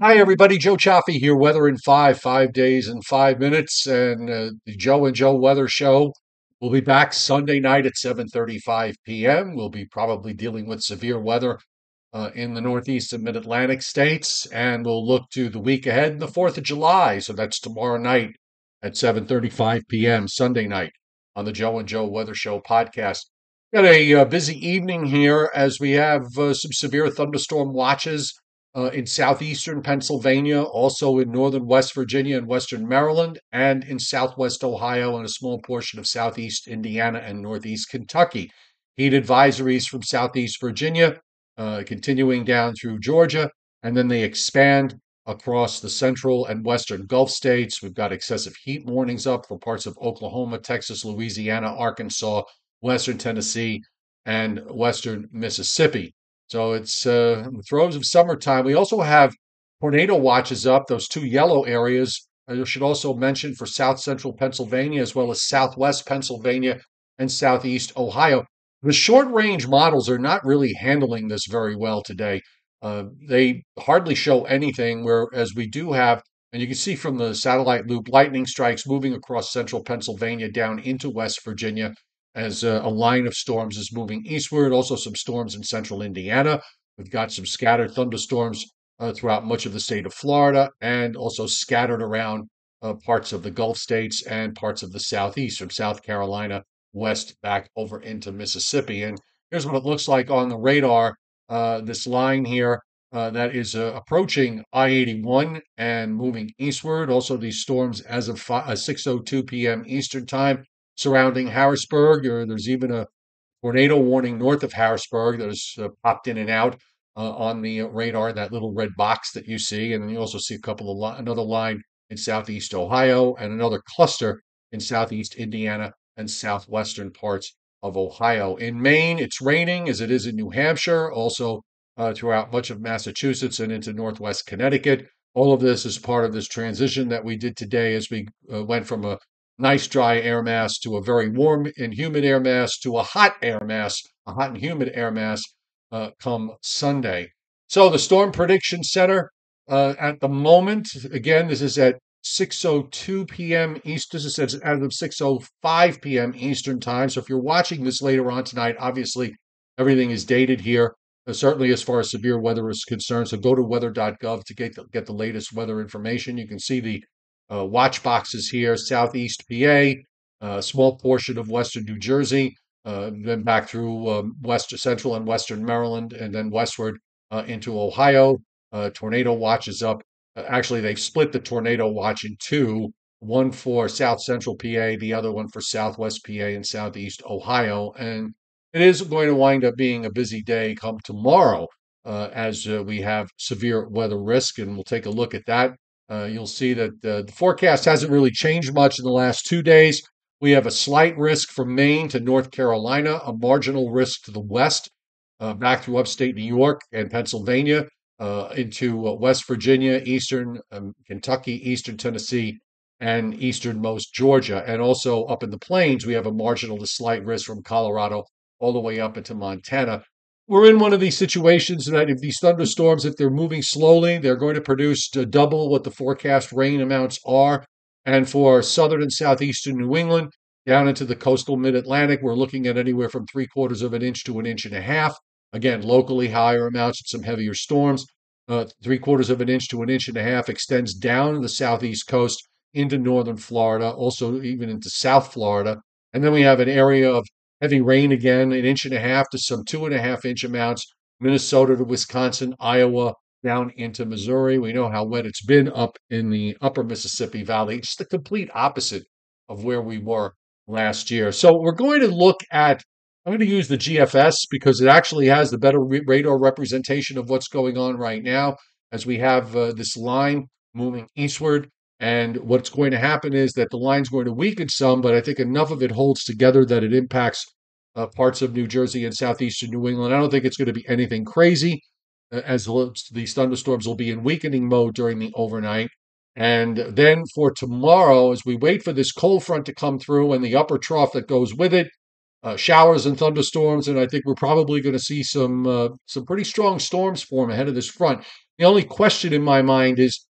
Hi, everybody. Joe Cioffi here. Weather in five, five days and five minutes, and uh, the Joe and Joe Weather Show will be back Sunday night at 7:35 p.m. We'll be probably dealing with severe weather uh, in the Northeast and Mid-Atlantic states, and we'll look to the week ahead and the 4th of July. So that's tomorrow night at 7:35 p.m. Sunday night on the Joe and Joe Weather Show podcast. Got a uh, busy evening here as we have uh, some severe thunderstorm watches uh, in southeastern Pennsylvania, also in northern West Virginia and western Maryland, and in southwest Ohio and a small portion of southeast Indiana and northeast Kentucky. Heat advisories from southeast Virginia, uh, continuing down through Georgia, and then they expand across the central and western Gulf states. We've got excessive heat warnings up for parts of Oklahoma, Texas, Louisiana, Arkansas, western Tennessee, and western Mississippi. So it's uh, in the throes of summertime. We also have tornado watches up, those two yellow areas. I should also mention for south central Pennsylvania as well as southwest Pennsylvania and southeast Ohio. The short range models are not really handling this very well today. Uh, they hardly show anything, whereas we do have, and you can see from the satellite loop, lightning strikes moving across central Pennsylvania down into West Virginia as a, a line of storms is moving eastward. Also, some storms in central Indiana. We've got some scattered thunderstorms uh, throughout much of the state of Florida and also scattered around uh, parts of the Gulf states and parts of the southeast from South Carolina west back over into Mississippi. And here's what it looks like on the radar. Uh, this line here uh, that is uh, approaching I-81 and moving eastward. Also, these storms as of 6:02 p.m. Eastern time surrounding Harrisburg. Or there's even a tornado warning north of Harrisburg that has uh, popped in and out uh, on the radar, that little red box that you see. And then you also see a couple of li- another line in southeast Ohio and another cluster in southeast Indiana and southwestern parts of Ohio. In Maine, it's raining as it is in New Hampshire, also uh, throughout much of Massachusetts and into northwest Connecticut. All of this is part of this transition that we did today as we uh, went from a nice dry air mass to a very warm and humid air mass to a hot air mass, a hot and humid air mass uh, come Sunday. So the Storm Prediction Center uh, at the moment, again, this is at 6:02 p.m. Eastern. This is of 6:05 p.m. Eastern time. So if you're watching this later on tonight, obviously everything is dated here. Uh, certainly, as far as severe weather is concerned. So go to weather.gov to get the, get the latest weather information. You can see the uh, watch boxes here, southeast PA, a small portion of western New Jersey, uh, then back through um, west central and western Maryland, and then westward uh, into Ohio. Uh, tornado watches up. Uh, actually, they've split the tornado watch in two one for south central PA, the other one for southwest PA and southeast Ohio. And it is going to wind up being a busy day come tomorrow uh, as uh, we have severe weather risk. And we'll take a look at that uh, you'll see that uh, the forecast hasn't really changed much in the last two days. We have a slight risk from Maine to North Carolina, a marginal risk to the west, uh, back through upstate New York and Pennsylvania, uh, into uh, West Virginia, eastern um, Kentucky, eastern Tennessee, and easternmost Georgia. And also up in the plains, we have a marginal to slight risk from Colorado all the way up into Montana we're in one of these situations that if these thunderstorms, if they're moving slowly, they're going to produce to double what the forecast rain amounts are. And for southern and southeastern New England, down into the coastal mid Atlantic, we're looking at anywhere from three quarters of an inch to an inch and a half. Again, locally higher amounts and some heavier storms. Uh, three quarters of an inch to an inch and a half extends down the southeast coast into northern Florida, also even into South Florida. And then we have an area of Heavy rain again, an inch and a half to some two and a half inch amounts. Minnesota to Wisconsin, Iowa, down into Missouri. We know how wet it's been up in the upper Mississippi Valley. It's the complete opposite of where we were last year. So we're going to look at, I'm going to use the GFS because it actually has the better radar representation of what's going on right now as we have uh, this line moving eastward. And what's going to happen is that the line's going to weaken some, but I think enough of it holds together that it impacts uh, parts of New Jersey and southeastern New England. I don't think it's going to be anything crazy, uh, as these thunderstorms will be in weakening mode during the overnight. And then for tomorrow, as we wait for this cold front to come through and the upper trough that goes with it, uh, showers and thunderstorms, and I think we're probably going to see some uh, some pretty strong storms form ahead of this front. The only question in my mind is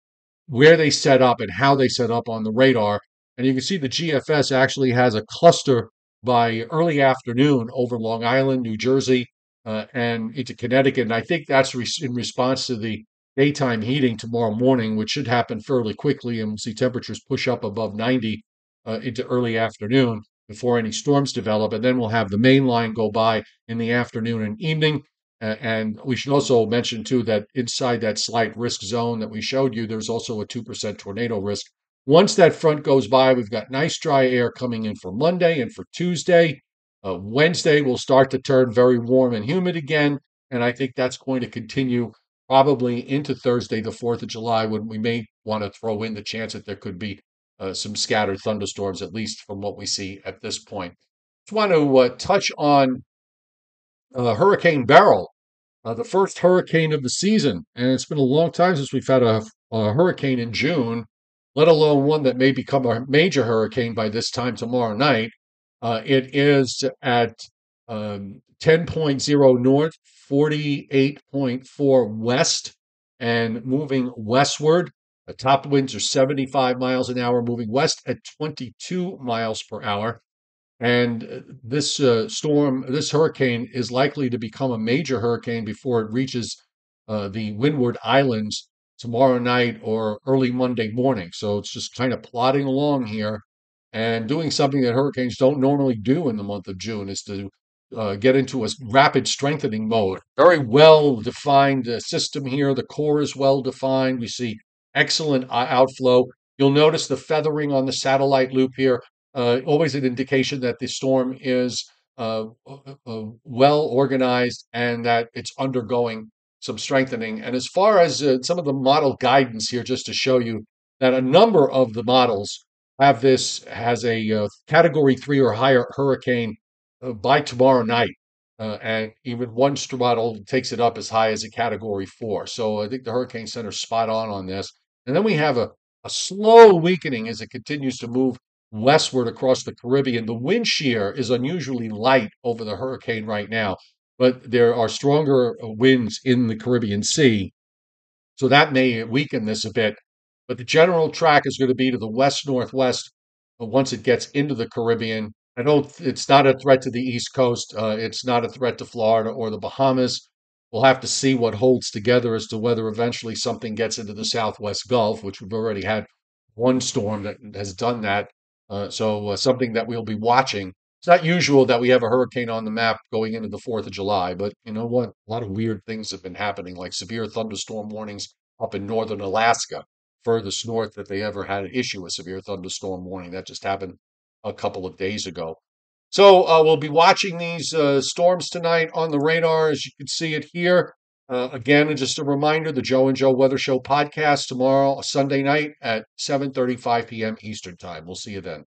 where they set up and how they set up on the radar. And you can see the GFS actually has a cluster by early afternoon over Long Island, New Jersey, uh, and into Connecticut. And I think that's re- in response to the daytime heating tomorrow morning, which should happen fairly quickly. And we'll see temperatures push up above 90 uh, into early afternoon before any storms develop. And then we'll have the main line go by in the afternoon and evening. And we should also mention, too, that inside that slight risk zone that we showed you, there's also a 2% tornado risk. Once that front goes by, we've got nice dry air coming in for Monday and for Tuesday. Uh, Wednesday will start to turn very warm and humid again. And I think that's going to continue probably into Thursday, the 4th of July, when we may want to throw in the chance that there could be uh, some scattered thunderstorms, at least from what we see at this point. Just want to uh, touch on uh, Hurricane Beryl, uh, the first hurricane of the season. And it's been a long time since we've had a, a hurricane in June, let alone one that may become a major hurricane by this time tomorrow night. Uh, it is at um, 10.0 north, 48.4 west, and moving westward. The top winds are 75 miles an hour, moving west at 22 miles per hour. And uh, this uh, storm, this hurricane, is likely to become a major hurricane before it reaches uh, the Windward Islands tomorrow night or early Monday morning. So it's just kind of plodding along here and doing something that hurricanes don't normally do in the month of June is to uh, get into a rapid strengthening mode. Very well defined uh, system here. The core is well defined. We see excellent outflow. You'll notice the feathering on the satellite loop here, uh, always an indication that the storm is uh, uh, uh, well organized and that it's undergoing some strengthening. And as far as uh, some of the model guidance here, just to show you that a number of the models have this has a uh, category three or higher hurricane by tomorrow night. Uh, and even one model takes it up as high as a category four. So I think the Hurricane Center spot on on this. And then we have a, a slow weakening as it continues to move westward across the Caribbean. The wind shear is unusually light over the hurricane right now, but there are stronger uh, winds in the Caribbean Sea. So that may weaken this a bit. But the general track is going to be to the west northwest uh, once it gets into the Caribbean. I don't, it's not a threat to the East Coast. Uh, it's not a threat to Florida or the Bahamas. We'll have to see what holds together as to whether eventually something gets into the Southwest Gulf, which we've already had one storm that has done that. Uh, so uh, something that we'll be watching. It's not usual that we have a hurricane on the map going into the 4th of July, but you know what? A lot of weird things have been happening, like severe thunderstorm warnings up in northern Alaska, furthest north that they ever had an issue a severe thunderstorm warning. That just happened a couple of days ago. So uh, we'll be watching these uh, storms tonight on the radar, as you can see it here. Uh, again, just a reminder: the Joe and Joe Weather Show podcast tomorrow, Sunday night at 7:35 p.m. Eastern Time. We'll see you then.